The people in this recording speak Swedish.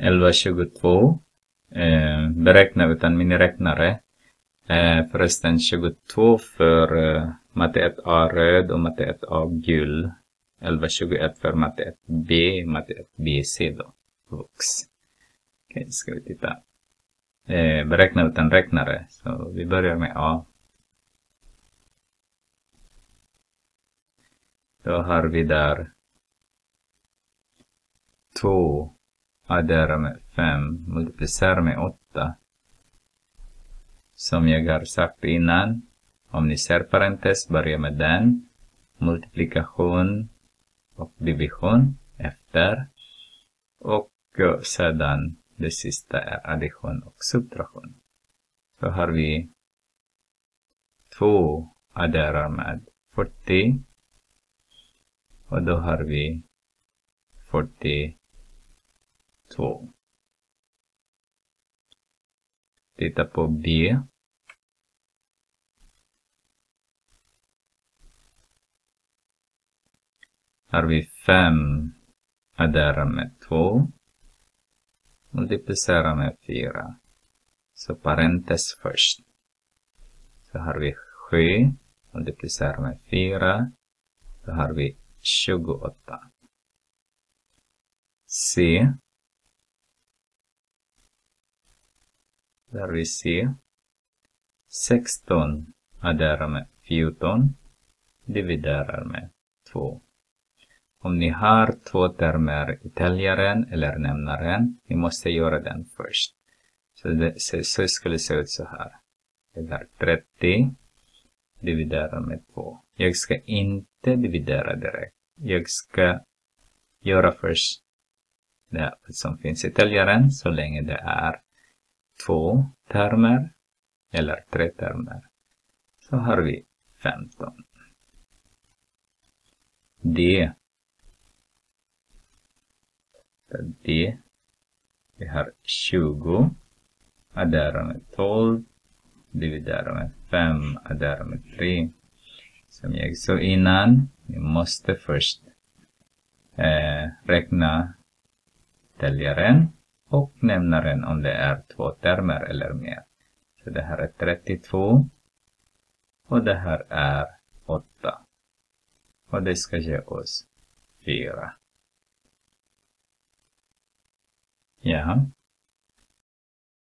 1122. Eh, beräkna utan miniräknare. Eh, förresten 22 för eh, matte 1A röd och matte 1A gul. 1121 för matte 1B, matte 1BC då. Vux. Okej, okay, ska vi titta. Eh, beräkna utan räknare. Så vi börjar med A. Då har vi där 2 addera med 5, multiplicera med 8. Som jag har sagt innan, om ni ser parentes, börja med den. Multiplikation och division efter. Och eh, sedan det sista är addition och subtraktion. Så har vi 2 adderar med 40. Och då har vi 2. Titta på B. Har vi 5 adderar med 2. Multiplicera med 4. Så parentes först. Så har vi 7. Multiplicera med 4. Då har vi 28. C. Där vi ser 16 adderar med 14 dividerar med 2. Om ni har två termer i täljaren eller nämnaren, ni måste göra den först. Så det så, så skulle se ut så här. Det är 30 dividerar med 2. Jag ska inte dividera direkt. Jag ska göra först det som finns i täljaren så länge det är två termer eller tre termer. Så har vi 15. D. D. Vi har 20. Addera med 12. Dividera med 5. Addera med 3. Som jag sa innan, vi måste först eh, räkna täljaren och nämnaren om det är två termer eller mer. Så det här är 32 och det här är 8. Och det ska ge oss 4. Ja.